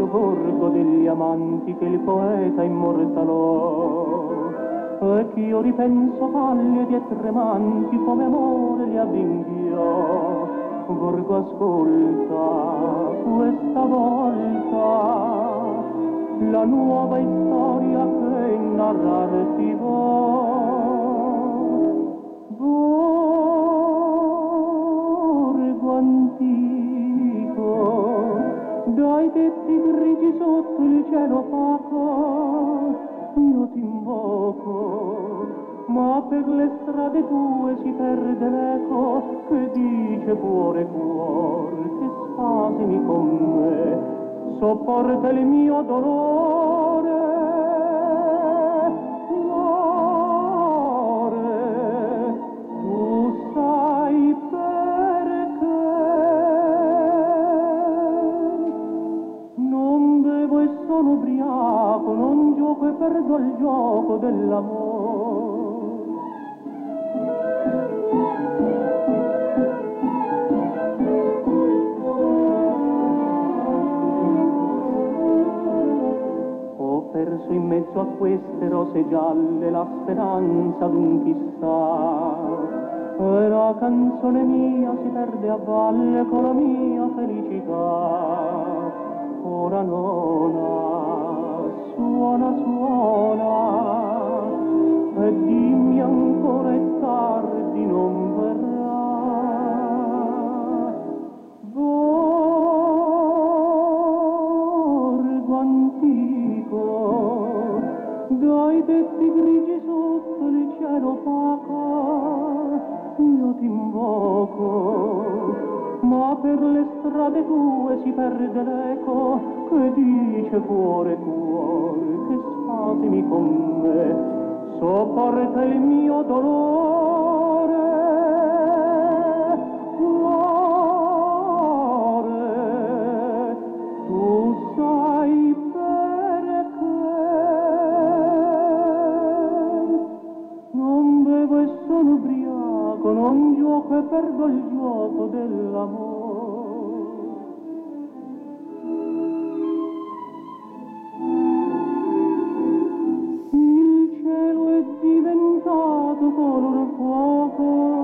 vecchio borgo degli amanti che il poeta immortalò. E ch'io ripenso pallidi e tremanti come amore li avvinghiò. Borgo ascolta questa volta la nuova storia che narrarti vuoi. Dai tetti grigi sotto il cielo opaco, io ti invoco, ma per le strade tue si perde l'eco che dice cuore cuore che spasimi con me, sopporta il mio dolore. Gioco e perdo il gioco dell'amore. Ho perso in mezzo a queste rose gialle la speranza d'un chissà. E la canzone mia si perde a valle con la mia felicità. Ora nona, suona, suona, e dimmi ancora è tardi, non verrà. Borgo antico, dai tetti grigi sotto il cielo opaco, io ti invoco, ma per le strade tue si perde l'eco dice cuore, cuore, che spasimi con me, sopporta il mio dolore. Cuore, tu sai perché non bevo e sono ubriaco, non gioco e perdo il gioco dell'amore. Il cielo è diventato color fuoco